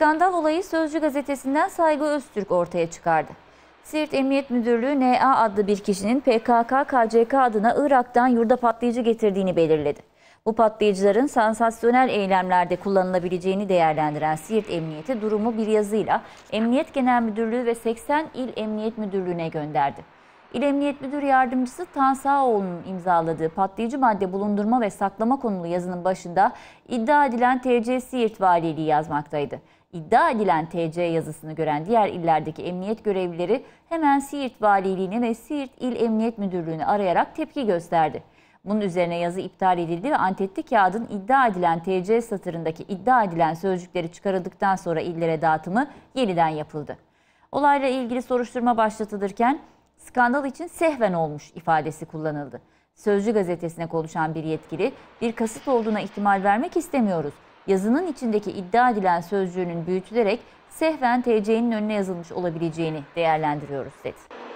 Skandal olayı Sözcü gazetesinden Saygı Öztürk ortaya çıkardı. Siirt Emniyet Müdürlüğü NA adlı bir kişinin PKK-KCK adına Irak'tan yurda patlayıcı getirdiğini belirledi. Bu patlayıcıların sansasyonel eylemlerde kullanılabileceğini değerlendiren Siirt Emniyeti durumu bir yazıyla Emniyet Genel Müdürlüğü ve 80 İl Emniyet Müdürlüğü'ne gönderdi. İl Emniyet Müdür Yardımcısı Tansaoğlu'nun imzaladığı patlayıcı madde bulundurma ve saklama konulu yazının başında iddia edilen TC Siirt Valiliği yazmaktaydı. İddia edilen TC yazısını gören diğer illerdeki emniyet görevlileri hemen Siirt Valiliğini ve Siirt İl Emniyet Müdürlüğü'nü arayarak tepki gösterdi. Bunun üzerine yazı iptal edildi ve antetli kağıdın iddia edilen TC satırındaki iddia edilen sözcükleri çıkarıldıktan sonra illere dağıtımı yeniden yapıldı. Olayla ilgili soruşturma başlatılırken skandal için sehven olmuş ifadesi kullanıldı. Sözcü gazetesine konuşan bir yetkili bir kasıt olduğuna ihtimal vermek istemiyoruz. Yazının içindeki iddia edilen sözcüğünün büyütülerek sehven TC'nin önüne yazılmış olabileceğini değerlendiriyoruz dedi.